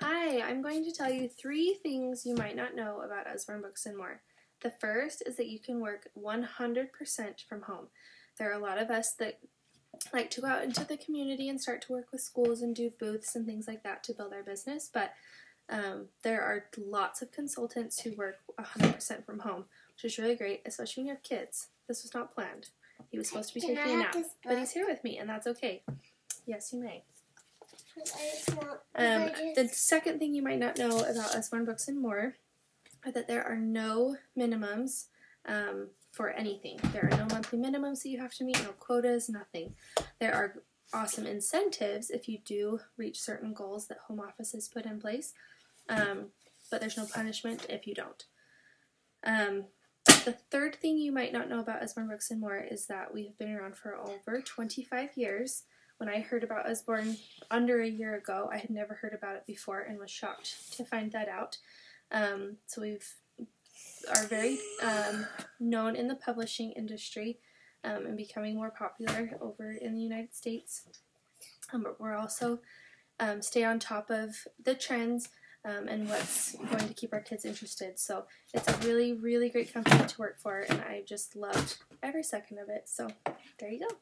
Hi, I'm going to tell you three things you might not know about Usborne Books and More. The first is that you can work 100% from home. There are a lot of us that like to go out into the community and start to work with schools and do booths and things like that to build our business, but um, there are lots of consultants who work 100% from home, which is really great, especially when you have kids. This was not planned. He was supposed to be Can taking a nap, but he's here with me, and that's okay. Yes, you may. I just want, Um, the second thing you might not know about Usborne Books and More are that there are no minimums um, for anything. There are no monthly minimums that you have to meet, no quotas, nothing. There are awesome incentives if you do reach certain goals that home offices put in place, um, but there's no punishment if you don't. Um, the third thing you might not know about Usborne Books and More is that we have been around for over 25 years. When I heard about Usborne under a year ago, I had never heard about it before and was shocked to find that out. Um, so we've are very um, known in the publishing industry um, and becoming more popular over in the United States. Um, but we're also um, stay on top of the trends um, and what's going to keep our kids interested. So it's a really, really great company to work for, and I just loved every second of it. So there you go.